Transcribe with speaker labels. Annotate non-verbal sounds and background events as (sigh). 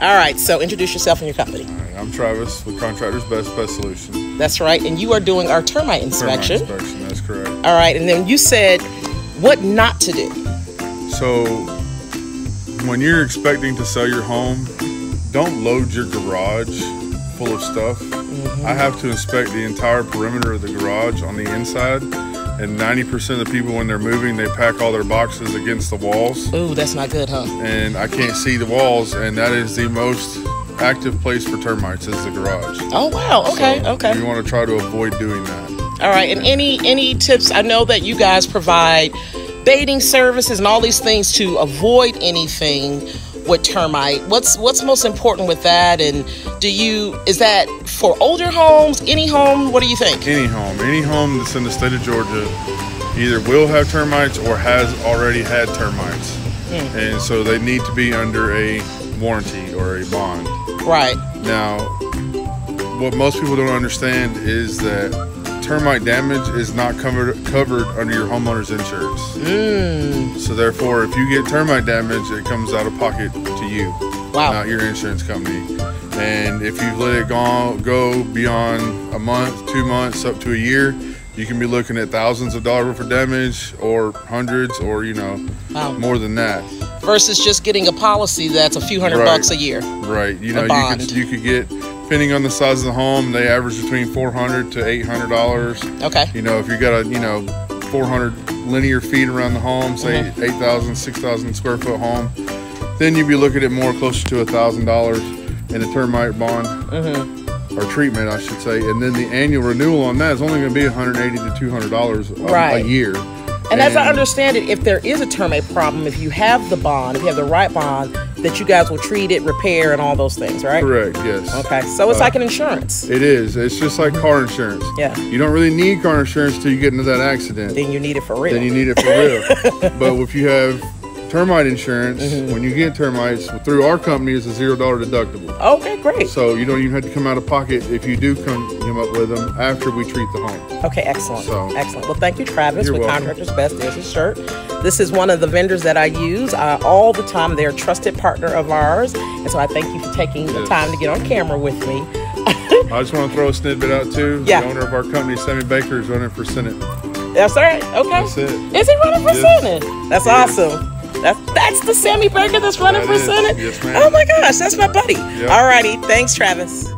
Speaker 1: All right, so introduce yourself and your company.
Speaker 2: All right, I'm Travis with Contractors Best Pest Solution.
Speaker 1: That's right, and you are doing our termite
Speaker 2: Termite
Speaker 1: inspection.
Speaker 2: inspection, that's correct.
Speaker 1: All right, and then you said what not to do.
Speaker 2: So, when you're expecting to sell your home, don't load your garage full of stuff. Mm-hmm. I have to inspect the entire perimeter of the garage on the inside. And 90% of the people, when they're moving, they pack all their boxes against the walls.
Speaker 1: Ooh, that's not good, huh?
Speaker 2: And I can't see the walls, and that is the most active place for termites is the garage.
Speaker 1: Oh wow. Okay.
Speaker 2: So
Speaker 1: okay.
Speaker 2: You want to try to avoid doing that.
Speaker 1: All right. And any any tips? I know that you guys provide baiting services and all these things to avoid anything with termite. What's what's most important with that? And do you is that for older homes? Any home? What do you think?
Speaker 2: Any home, any home that's in the state of Georgia, either will have termites or has already had termites, hmm. and so they need to be under a warranty or a bond.
Speaker 1: Right.
Speaker 2: Now, what most people don't understand is that termite damage is not covered covered under your homeowner's insurance. Mm. So therefore, if you get termite damage, it comes out of pocket to you,
Speaker 1: Wow.
Speaker 2: not your insurance company. And if you let it go go beyond a month, two months, up to a year, you can be looking at thousands of dollars worth of damage, or hundreds, or you know,
Speaker 1: Wow.
Speaker 2: more than that.
Speaker 1: Versus just getting a policy that's a few hundred
Speaker 2: Right.
Speaker 1: bucks a year.
Speaker 2: Right. You know, you could you could get depending on the size of the home, they average between four hundred to eight hundred dollars.
Speaker 1: Okay.
Speaker 2: You know, if you got a you know four hundred linear feet around the home, say
Speaker 1: Mm-hmm.
Speaker 2: 8,000, 6,000 square foot home, then you'd be looking at more closer to a thousand dollars in a termite bond.
Speaker 1: Mm-hmm.
Speaker 2: Or treatment, I should say, and then the annual renewal on that is only going to be 180 to 200 dollars
Speaker 1: Right.
Speaker 2: a year.
Speaker 1: And as I understand it, if there is a termite problem, if you have the bond, if you have the right bond, that you guys will treat it, repair, and all those things, right?
Speaker 2: correct, yes.
Speaker 1: Okay. So it's
Speaker 2: Uh,
Speaker 1: like an insurance.
Speaker 2: It is. It's just like car insurance.
Speaker 1: Yeah.
Speaker 2: You don't really need car insurance till you get into that accident.
Speaker 1: Then you need it for real.
Speaker 2: then you need it for real. (laughs) but if you have termite insurance,
Speaker 1: Mm-hmm.
Speaker 2: when you get termites through our company, it's a zero dollar deductible.
Speaker 1: okay, great.
Speaker 2: So you don't even have to come out of pocket if you do come, come up with them after we treat the home.
Speaker 1: Okay, excellent.
Speaker 2: So-
Speaker 1: excellent. Well, thank you, Travis, with
Speaker 2: welcome.
Speaker 1: Contractors Best. There's his shirt. This is one of the vendors that I use uh, all the time. They're a trusted partner of ours. And so I thank you for taking the time to get on camera with me.
Speaker 2: I just want to throw a snippet out too.
Speaker 1: Yeah.
Speaker 2: The owner of our company, Sammy Baker, is running for Senate.
Speaker 1: That's all right. Okay.
Speaker 2: That's it.
Speaker 1: Is he running for
Speaker 2: Yes.
Speaker 1: Senate? That's
Speaker 2: Yes.
Speaker 1: awesome. That's, that's the Sammy Baker that's running
Speaker 2: That
Speaker 1: for. Senate?
Speaker 2: Yes.
Speaker 1: Oh my gosh, that's my buddy.
Speaker 2: Yep.
Speaker 1: All righty. Thanks, Travis.